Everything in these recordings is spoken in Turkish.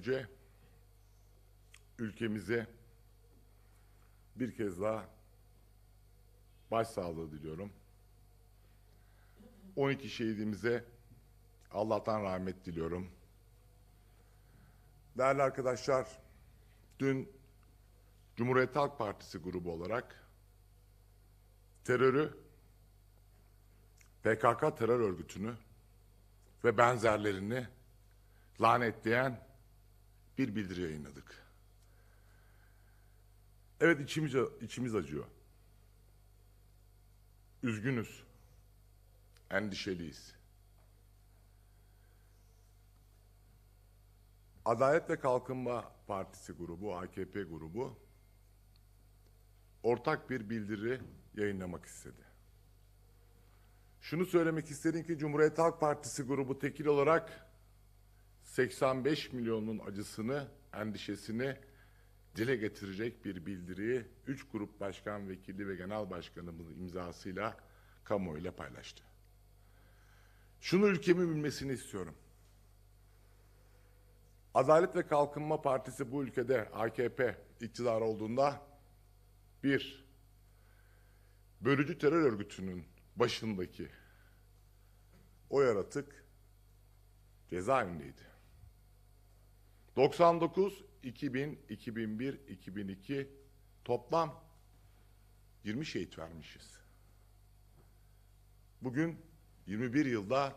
önce ülkemize bir kez daha başsağlığı diliyorum. 12 şehidimize Allah'tan rahmet diliyorum. Değerli arkadaşlar, dün Cumhuriyet Halk Partisi grubu olarak terörü, PKK terör örgütünü ve benzerlerini lanetleyen bir bildiri yayınladık. Evet içimiz, içimiz acıyor. Üzgünüz. Endişeliyiz. Adalet ve Kalkınma Partisi grubu, AKP grubu ortak bir bildiri yayınlamak istedi. Şunu söylemek istedim ki Cumhuriyet Halk Partisi grubu tekil olarak 85 milyonun acısını, endişesini dile getirecek bir bildiriyi üç grup başkan vekili ve genel başkanımızın imzasıyla kamuoyuyla paylaştı. Şunu ülkemin bilmesini istiyorum. Adalet ve Kalkınma Partisi bu ülkede AKP iktidar olduğunda bir, bölücü terör örgütünün başındaki o yaratık cezaevindeydi. 99, 2000, 2001, 2002 toplam 20 şehit vermişiz. Bugün 21 yılda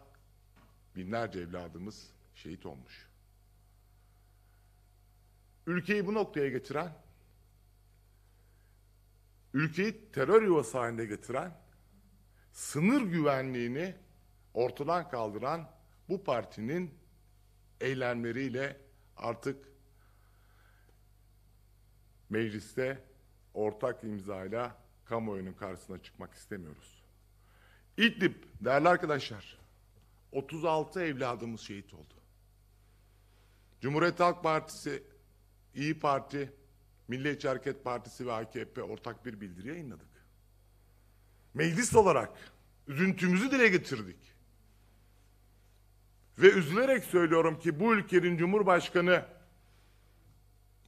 binlerce evladımız şehit olmuş. Ülkeyi bu noktaya getiren, ülkeyi terör yuvası haline getiren, sınır güvenliğini ortadan kaldıran bu partinin eylemleriyle artık mecliste ortak imzayla kamuoyunun karşısına çıkmak istemiyoruz. İdlib, değerli arkadaşlar, 36 evladımız şehit oldu. Cumhuriyet Halk Partisi, İyi Parti, Milliyetçi Hareket Partisi ve AKP ortak bir bildiri yayınladık. Meclis olarak üzüntümüzü dile getirdik. Ve üzülerek söylüyorum ki bu ülkenin Cumhurbaşkanı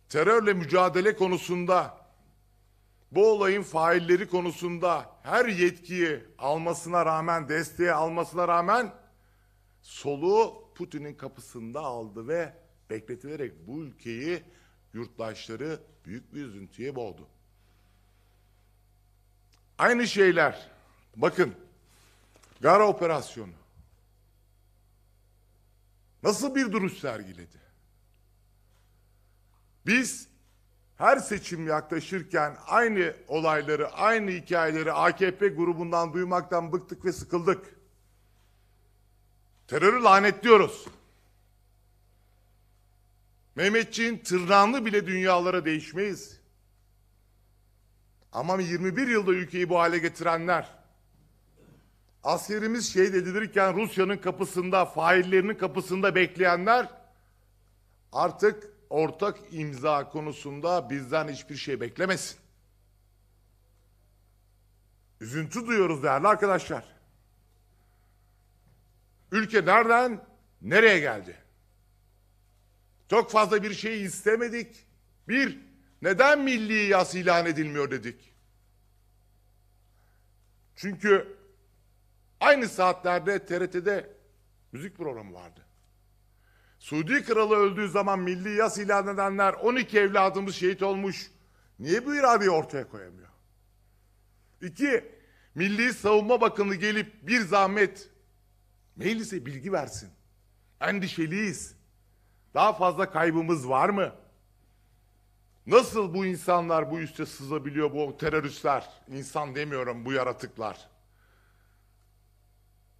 terörle mücadele konusunda bu olayın failleri konusunda her yetkiyi almasına rağmen, desteği almasına rağmen soluğu Putin'in kapısında aldı ve bekletilerek bu ülkeyi yurttaşları büyük bir üzüntüye boğdu. Aynı şeyler. Bakın. Gara operasyonu. Nasıl bir duruş sergiledi? Biz her seçim yaklaşırken aynı olayları, aynı hikayeleri AKP grubundan duymaktan bıktık ve sıkıldık. Terörü lanetliyoruz. Mehmetçiğin tırnağını bile dünyalara değişmeyiz. Ama 21 yılda ülkeyi bu hale getirenler, askerimiz şehit edilirken Rusya'nın kapısında, faillerinin kapısında bekleyenler, artık ortak imza konusunda bizden hiçbir şey beklemesin. Üzüntü duyuyoruz değerli arkadaşlar. Ülke nereden nereye geldi? Çok fazla bir şey istemedik. Bir, neden milli yas ilan edilmiyor dedik. Çünkü aynı saatlerde TRT'de müzik programı vardı. Suudi Kralı öldüğü zaman milli yas ilan edenler 12 evladımız şehit olmuş. Niye bu iradeyi ortaya koyamıyor? İki, Milli Savunma Bakanı gelip bir zahmet meclise bilgi versin. Endişeliyiz. Daha fazla kaybımız var mı? Nasıl bu insanlar bu üste sızabiliyor bu teröristler? İnsan demiyorum bu yaratıklar.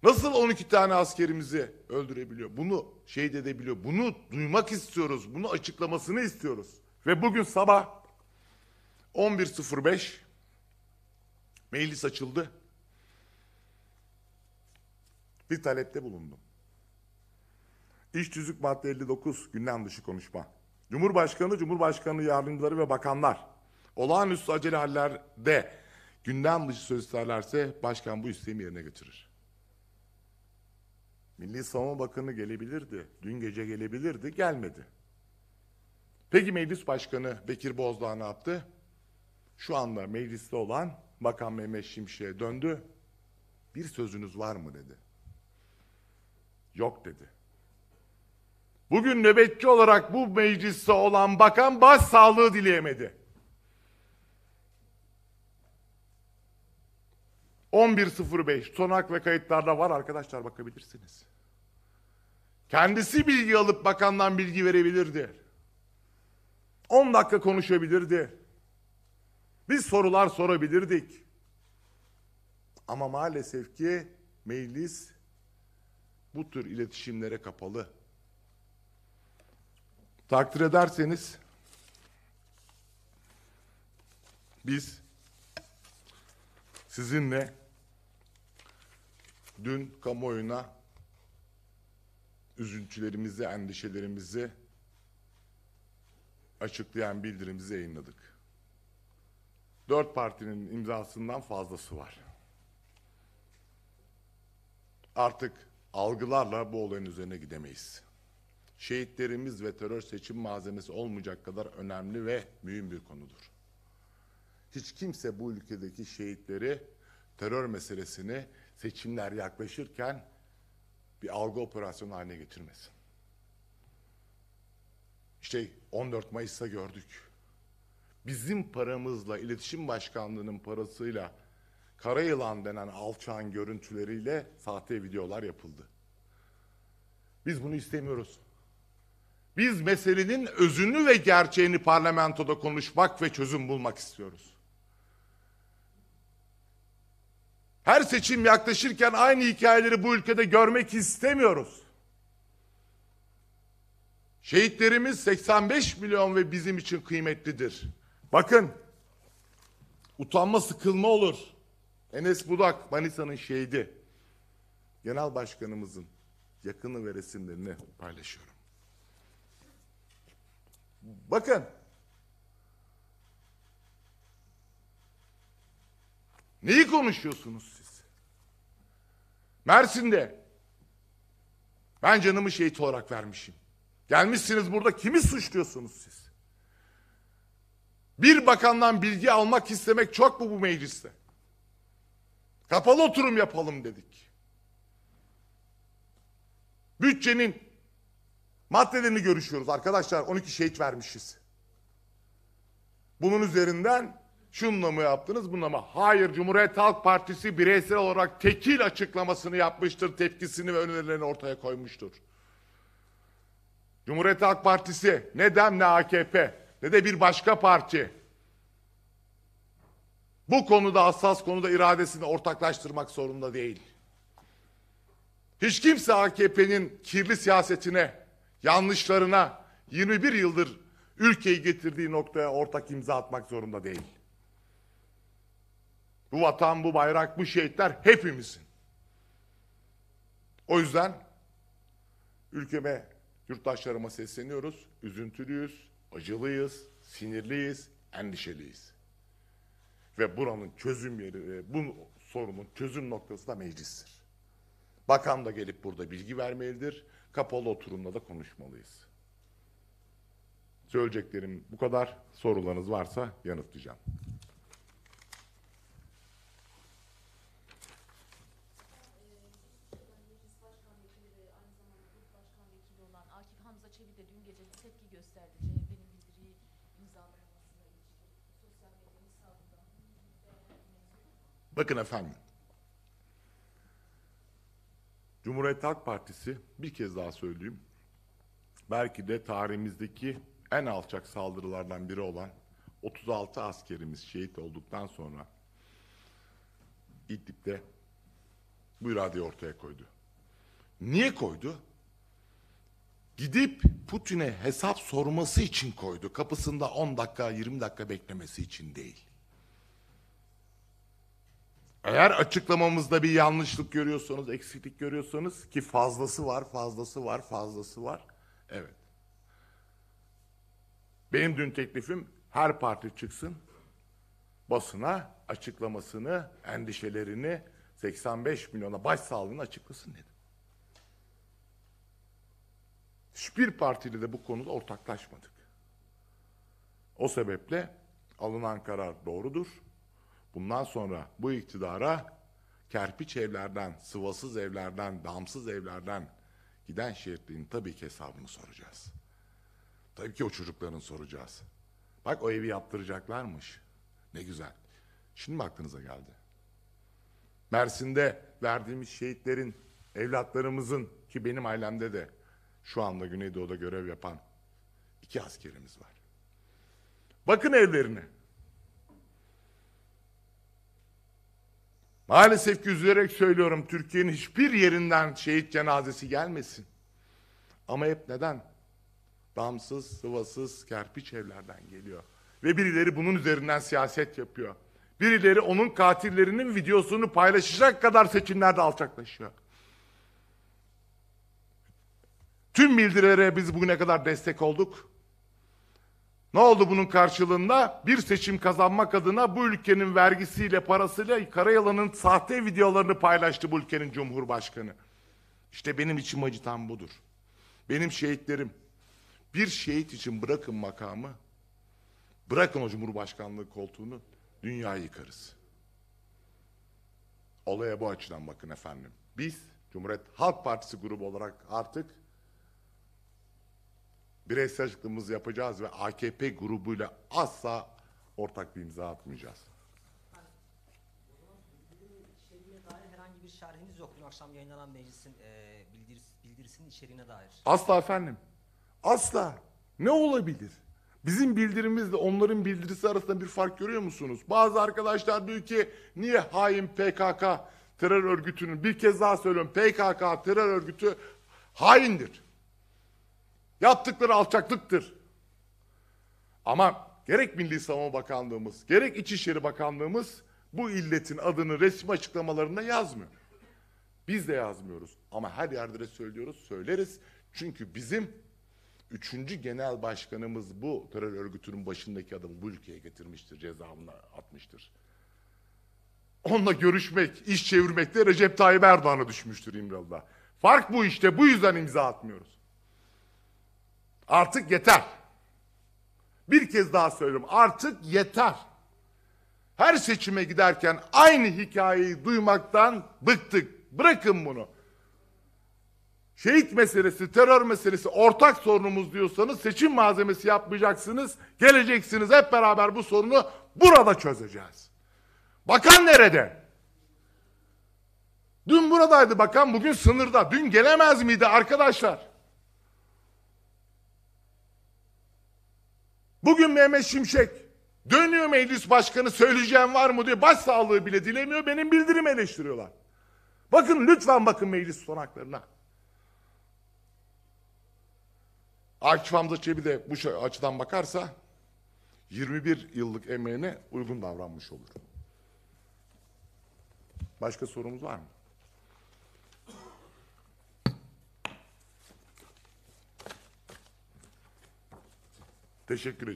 Nasıl 12 tane askerimizi öldürebiliyor? Bunu şehit edebiliyor. Bunu duymak istiyoruz. Bunu açıklamasını istiyoruz. Ve bugün sabah 11.05 meclis açıldı. Bir talepte bulundum. İş tüzük madde 59 gündem dışı konuşma. Cumhurbaşkanı, Cumhurbaşkanı yardımcıları ve bakanlar olağanüstü acele hallerde gündem dışı söz isterlerse başkan bu isteğimi yerine getirir. Milli Savunma Bakanı gelebilirdi. Dün gece gelebilirdi. Gelmedi. Peki meclis başkanı Bekir Bozdağ ne yaptı? Şu anda mecliste olan Bakan Mehmet Şimşek'e döndü. Bir sözünüz var mı dedi. Yok dedi. Bugün nöbetçi olarak bu mecliste olan bakan başsağlığı dileyemedi. 11.05 sonak ve kayıtlarda var arkadaşlar bakabilirsiniz. Kendisi bilgi alıp bakandan bilgi verebilirdi. 10 dakika konuşabilirdi. Biz sorular sorabilirdik. Ama maalesef ki meclis bu tür iletişimlere kapalı. Takdir ederseniz biz sizinle dün kamuoyuna üzüntülerimizi, endişelerimizi açıklayan bildirimizi yayınladık. Dört partinin imzasından fazlası var. Artık algılarla bu olayın üzerine gidemeyiz. Şehitlerimiz ve terör seçim malzemesi olmayacak kadar önemli ve mühim bir konudur. Hiç kimse bu ülkedeki şehitleri terör meselesini seçimler yaklaşırken bir algı operasyonu haline getirmesin. İşte 14 Mayıs'ta gördük. Bizim paramızla, iletişim başkanlığının parasıyla kara yılan denen alçağın görüntüleriyle sahte videolar yapıldı. Biz bunu istemiyoruz. Biz meselenin özünü ve gerçeğini parlamentoda konuşmak ve çözüm bulmak istiyoruz. Her seçim yaklaşırken aynı hikayeleri bu ülkede görmek istemiyoruz. Şehitlerimiz 85 milyon ve bizim için kıymetlidir. Bakın, utanma sıkılma olur. Enes Budak, Manisa'nın şehidi. Genel başkanımızın yakını ve resimlerini paylaşıyorum. Bakın. Neyi konuşuyorsunuz siz? Mersin'de ben canımı şehit olarak vermişim. Gelmişsiniz burada kimi suçluyorsunuz siz? Bir bakandan bilgi almak istemek çok mu bu mecliste? Kapalı oturum yapalım dedik. Bütçenin maddelerini görüşüyoruz arkadaşlar. 12 şehit vermişiz. Bunun üzerinden şununla mı yaptınız bununla mı? Hayır Cumhuriyet Halk Partisi bireysel olarak tekil açıklamasını yapmıştır. Tepkisini ve önerilerini ortaya koymuştur. Cumhuriyet Halk Partisi ne DEM ne AKP ne de bir başka parti bu konuda hassas konuda iradesini ortaklaştırmak zorunda değil. Hiç kimse AKP'nin kirli siyasetine, yanlışlarına 21 yıldır ülkeyi getirdiği noktaya ortak imza atmak zorunda değil. Bu vatan, bu bayrak, bu şehitler hepimizin. O yüzden ülkeme, yurttaşlarıma sesleniyoruz. Üzüntülüyüz, acılıyız, sinirliyiz, endişeliyiz. Ve buranın çözüm yeri, e, bu sorunun çözüm noktası da meclistir. Bakan da gelip burada bilgi vermelidir. Kapalı oturumda da konuşmalıyız. Söyleyeceklerim bu kadar. Sorularınız varsa yanıtlayacağım. Meclis Başkan Vekili ve aynı zamanda Grup Başkan Vekili olan Akif Hamza Çebi de dün gece tepki gösterdi. CHP'nin bildiriyi imzalamasına ilişkin sosyal medya hesabında. Bakın efendim. Cumhuriyet Halk Partisi bir kez daha söyleyeyim. Belki de tarihimizdeki en alçak saldırılardan biri olan 36 askerimiz şehit olduktan sonra İdlib'de bu iradeyi ortaya koydu. Niye koydu? Gidip Putin'e hesap sorması için koydu. Kapısında 10 dakika, 20 dakika beklemesi için değil. Eğer açıklamamızda bir yanlışlık görüyorsanız, eksiklik görüyorsanız ki fazlası var, fazlası var, fazlası var. Evet. Benim dün teklifim her parti çıksın basına açıklamasını, endişelerini 85 milyona başsağlığını açıklasın dedim. Hiçbir partiyle de bu konuda ortaklaşmadık. O sebeple alınan karar doğrudur. Bundan sonra bu iktidara kerpiç evlerden, sıvasız evlerden, damsız evlerden giden şehitliğin tabii ki hesabını soracağız. Tabii ki o çocukların soracağız. Bak o evi yaptıracaklarmış. Ne güzel. Şimdi mi aklınıza geldi? Mersin'de verdiğimiz şehitlerin, evlatlarımızın ki benim ailemde de şu anda Güneydoğu'da görev yapan iki askerimiz var. Bakın evlerine. Maalesef ki üzülerek söylüyorum Türkiye'nin hiçbir yerinden şehit cenazesi gelmesin. Ama hep neden? Damsız, sıvasız, kerpiç evlerden geliyor. Ve birileri bunun üzerinden siyaset yapıyor. Birileri onun katillerinin videosunu paylaşacak kadar seçimlerde alçaklaşıyor. Tüm bildirilere biz bugüne kadar destek olduk. Ne oldu bunun karşılığında? Bir seçim kazanmak adına bu ülkenin vergisiyle, parasıyla Karayalan'ın sahte videolarını paylaştı bu ülkenin Cumhurbaşkanı. İşte benim içim acıtan budur. Benim şehitlerim, bir şehit için bırakın makamı, bırakın o Cumhurbaşkanlığı koltuğunu, dünyayı yıkarız. Olaya bu açıdan bakın efendim. Biz Cumhuriyet Halk Partisi grubu olarak artık bireysel açıklamamızı yapacağız ve AKP grubuyla asla ortak bir imza atmayacağız. Herhangi bir şerhiniz yok. Dün akşam yayınlanan meclisin e, bildiris, bildirisinin içeriğine dair. Asla efendim. Asla. Ne olabilir? Bizim bildirimizle onların bildirisi arasında bir fark görüyor musunuz? Bazı arkadaşlar diyor ki niye hain PKK terör örgütünün bir kez daha söylüyorum PKK terör örgütü haindir. Yaptıkları alçaklıktır. Ama gerek Milli Savunma Bakanlığımız, gerek İçişleri Bakanlığımız bu illetin adını resmi açıklamalarında yazmıyor. Biz de yazmıyoruz ama her yerde de söylüyoruz, söyleriz. Çünkü bizim üçüncü genel başkanımız bu terör örgütünün başındaki adamı bu ülkeye getirmiştir, cezaevine atmıştır. Onunla görüşmek, iş çevirmekte Recep Tayyip Erdoğan'a düşmüştür İmralı'da. Fark bu işte, bu yüzden imza atmıyoruz. Artık yeter. Bir kez daha söylüyorum, artık yeter. Her seçime giderken aynı hikayeyi duymaktan bıktık. Bırakın bunu. Şehit meselesi, terör meselesi ortak sorunumuz diyorsanız seçim malzemesi yapmayacaksınız. Geleceksiniz hep beraber bu sorunu burada çözeceğiz. Bakan nerede? Dün buradaydı bakan, bugün sınırda. Dün gelemez miydi arkadaşlar? Bugün Mehmet Şimşek dönüyor meclis başkanı söyleyeceğim var mı diyor. Başsağlığı bile dilemiyor. Benim bildirim eleştiriyorlar. Bakın lütfen bakın meclis sonaklarına. Akif Hamza Çebi de bu açıdan bakarsa 21 yıllık emeğine uygun davranmış olur. Başka sorumuz var mı? Teşekkür ediyorum.